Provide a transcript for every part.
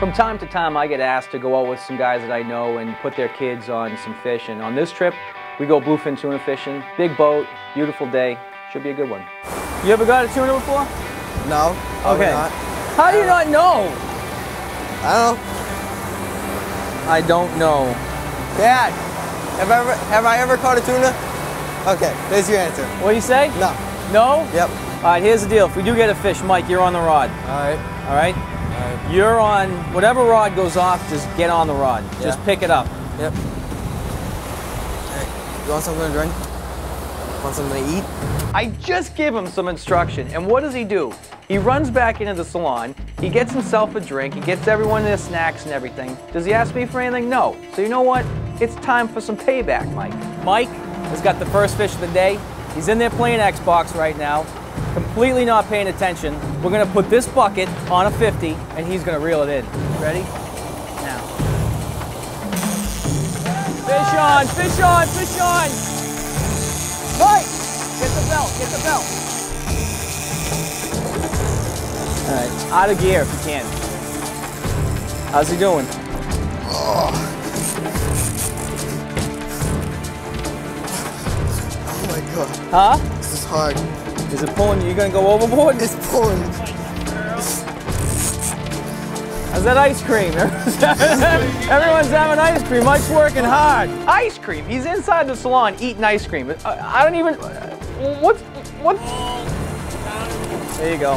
From time to time, I get asked to go out with some guys that I know and put their kids on some fish. And on this trip, we go bluefin tuna fishing. Big boat, beautiful day. Should be a good one. You ever got a tuna before? No. Okay. How do you not know? I don't know. I don't know. Dad, have I ever have I ever caught a tuna? Okay, there's your answer. What do you say? No. No? Yep. All right, here's the deal. If we do get a fish, Mike, you're on the rod. All right. All right? Right. You're on whatever rod goes off, just get on the rod. Just pick it up. Yep. Hey, you want something to drink? Want something to eat? I just give him some instruction, and what does he do? He runs back into the salon, he gets himself a drink, he gets everyone their snacks and everything. Does he ask me for anything? No. So you know what? It's time for some payback, Mike. Mike has got the first fish of the day. He's in there playing Xbox right now, completely not paying attention. We're gonna put this bucket on a 50, and he's gonna reel it in. Ready? Now. Fish on, fish on, fish on! Mike! Get the belt, get the belt. All right, out of gear if you can. How's he doing? Oh my god, Huh? this is hard. Is it pulling you? You gonna go overboard? It's pulling. How's that ice cream? Everyone's having ice cream. Mike's working hard. Ice cream? He's inside the salon eating ice cream. I, I don't even. Uh, What's. What? There you go.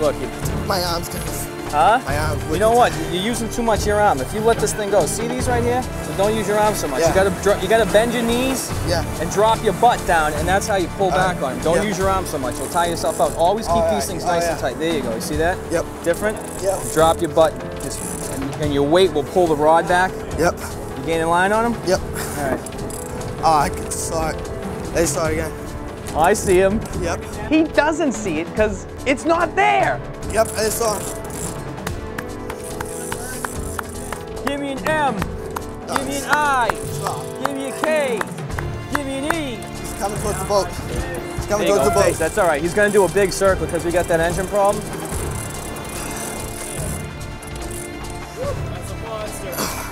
Look, you, My arm's gonna. Huh? My arm's. Uh, you know what? You're using too much your arm. If you let this thing go, see these right here? So don't use your arm so much. You gotta dro- you gotta bend your knees Yeah. and drop your butt down, and that's how you pull back right. on him. Don't Yep. use your arm so much. You'll tire yourself out. Always keep All these right. things Oh, nice yeah. and tight. There you go. You see that? Yep. Different? Yep. Drop your butt, just, and, and your weight will pull the rod back. Yep. You gaining line on him? Yep. All right. Oh, I can saw it. They saw it again. I see him. Yep. He doesn't see it because it's not there. Yep. I saw it. An M. Give me an I. Give me a K. Give me an E. He's coming towards the boat. He's There coming towards go, the face. boat. That's all right. He's gonna do a big circle because we got that engine problem.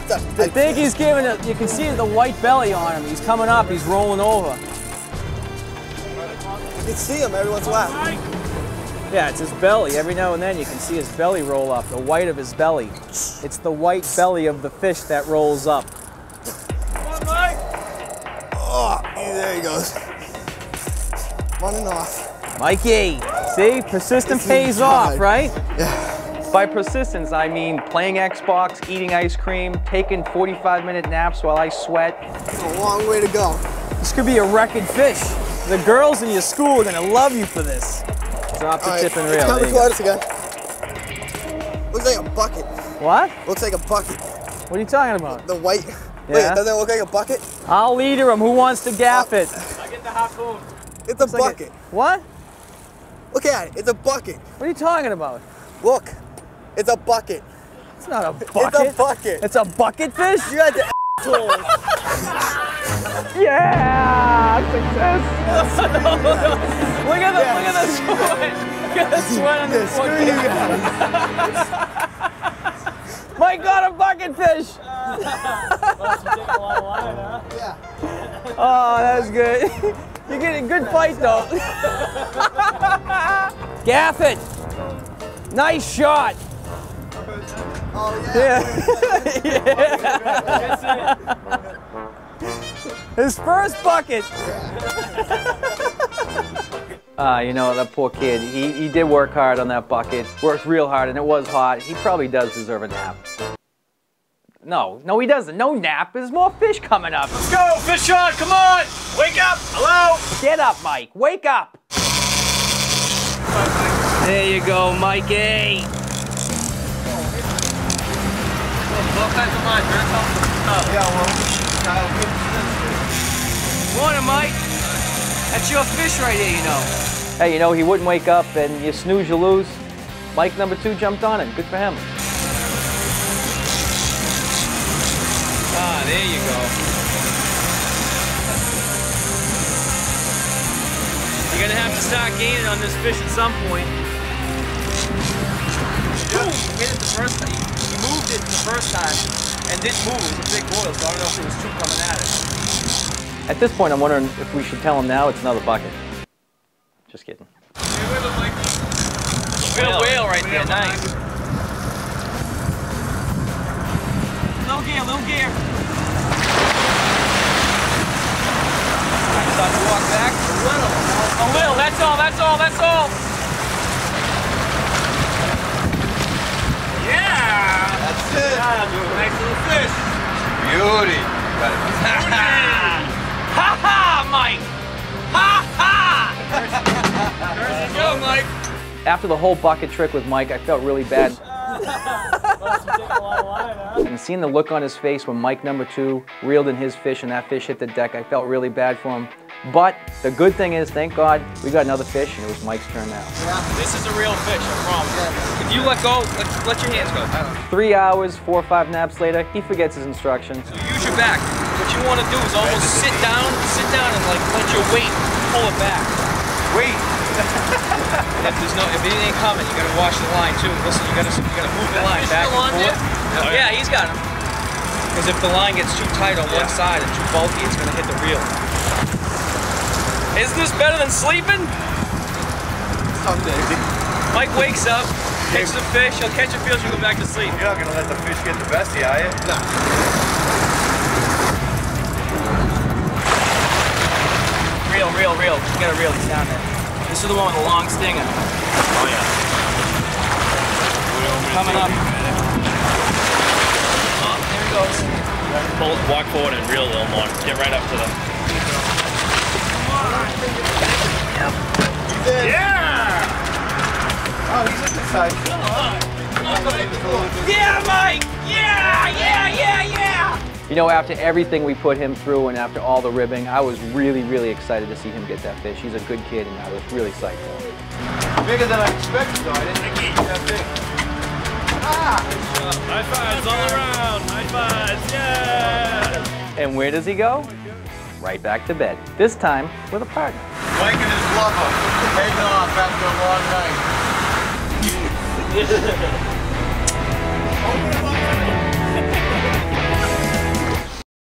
That's I think he's giving it. You can see the white belly on him. He's coming up. He's rolling over. You can see him every once in a while. Yeah, it's his belly. Every now and then you can see his belly roll up. The white of his belly. It's the white belly of the fish that rolls up. Oh, there he goes. Running off. Mikey, see, persistence This is pays off, right? Yeah. By persistence, I mean playing Xbox, eating ice cream, taking 45 minute naps while I sweat. It's a long way to go. This could be a record fish. The girls in your school are gonna love you for this. Drop the All right, tip and it's reel. coming There towards us again. Looks like a bucket. What? Looks like a bucket. What are you talking about? The white. Yeah. Wait, doesn't it look like a bucket? I'll leader him. Who wants to gaff oh. it? It's a Looks like bucket. a- what? Look at it. It's a bucket. What are you talking about? Look. It's a bucket. It's not a bucket. It's a bucket. It's a bucket fish? You had the asshole. Yeah! Success! look at the look at the sweat! Look at the sweat on Yeah, you guys. Mike got a bucket fish! Yeah. Oh, that's good. You're getting a good fight though. Gaff it! Nice shot! Oh yeah. Yeah. His first bucket. Ah, you know, that poor kid, he, he did work hard on that bucket, worked real hard, and it was hot. He probably does deserve a nap. No, no, he doesn't. No nap. There's more fish coming up. Let's go, fish on, come on! Wake up! Hello? Get up, Mike. Wake up. There you go, Mikey. Morning, Mike. That's your fish right here, you know. Hey, you know, he wouldn't wake up and you snooze, you lose. Mike number two jumped on it. Good for him. Ah, there you go. You're gonna have to start gaining on this fish at some point. boom, hit it the first time. He moved it the first time and didn't move. It was a big boil, so I don't know if there was two coming at it. At this point, I'm wondering if we should tell him now it's another bucket. Just kidding. Whale, whale right there, nice. Little gear, little gear. Start to walk back. A little. A little, that's all, that's all, that's all. Yeah! That's it. Nice little fish. Beauty. Beauty. Ha ha, Mike! Ha ha! There you go, Mike. After the whole bucket trick with Mike, I felt really bad. and seeing the look on his face when Mike number two reeled in his fish and that fish hit the deck, I felt really bad for him. But the good thing is, thank God, we got another fish and it was Mike's turn now. This is a real fish, I promise. If you let go, let, let your hands go. Three hours, four or five naps later, he forgets his instructions. So use your back. What you want to do is almost sit down, sit down and like let your weight pull it back. Wait. If there's no, if it ain't coming, you gotta wash the line too. Listen, you gotta, you gotta move the line back and forth. Yeah, he's got him. Because if the line gets too tight on one side and too bulky, it's gonna hit the reel. Isn't this better than sleeping? Someday. Mike wakes up, catches a fish, he'll catch a fish and go back to sleep. You're not gonna let the fish get the best of you, are you? No. Reel, reel, reel. You gotta reel these down there. This is the one with the long stinger. Oh yeah. Coming up. Oh, there he goes. Pull, walk forward and reel a little more. Get right up to them. Yeah! Oh, he's at the side. Yeah, Mike! Yeah, yeah, yeah, yeah! You know, after everything we put him through and after all the ribbing, I was really, really excited to see him get that fish. He's a good kid and I was really psyched for him. Bigger than I expected, though. I didn't think he'd be that big. Ah! High fives all around. High fives. Yeah. And where does he go? Right back to bed. This time with a partner. Mike and his lover heading off after a long night.